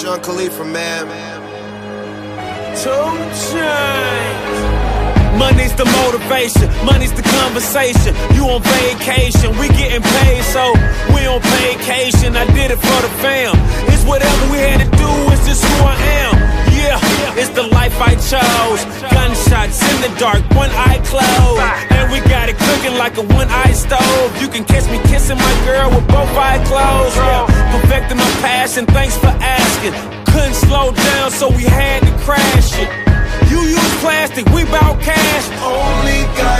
Sean Khalifa, man. 2 Chainz. Money's the motivation, money's the conversation. You on vacation, we getting paid, so we on vacation. I did it for the fam. It's whatever we had to do, it's just who I am. Yeah, it's the life I chose. Gunshots in the dark, one eye closed. And we got it like a one-eyed stove. You can catch me kissing my girl with both eyes closed. Yeah, perfecting my passion, thanks for asking. Couldn't slow down, so we had to crash it. You use plastic, we bout cash. Only God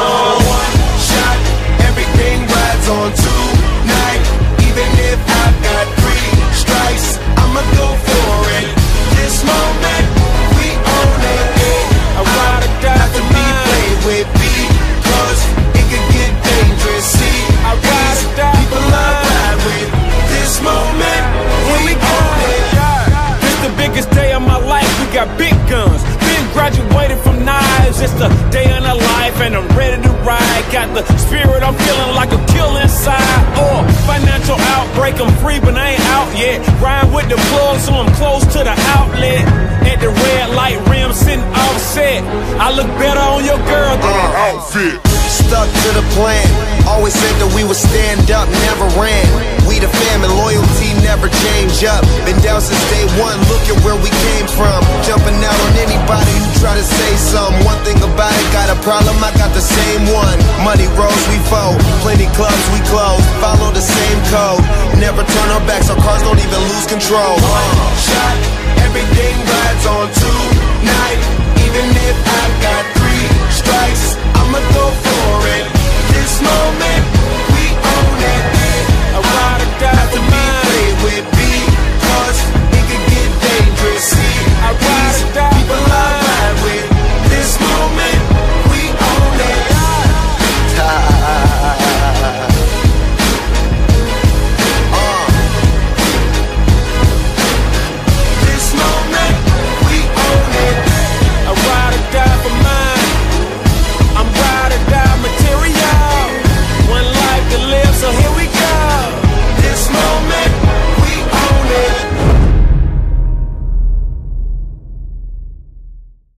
Been graduated from knives. It's the day of the life, and I'm ready to ride. Got the spirit. I'm feeling like a kill inside. Oh, financial outbreak. I'm free, but I ain't out yet. Ride with the plug, so I'm close to the outlet. At the red light rim, sitting offset. I look better on your girl than uh, an outfit. Stuck to the plan. Always said that we would stand up, never ran. We the fam and loyalty never change up. Been down since day one, look at where we came from. Problem, I got the same one. Money rolls, we fold. Plenty clubs, we close. Follow the same code. Never turn our backs, our cars don't even lose control. One shot,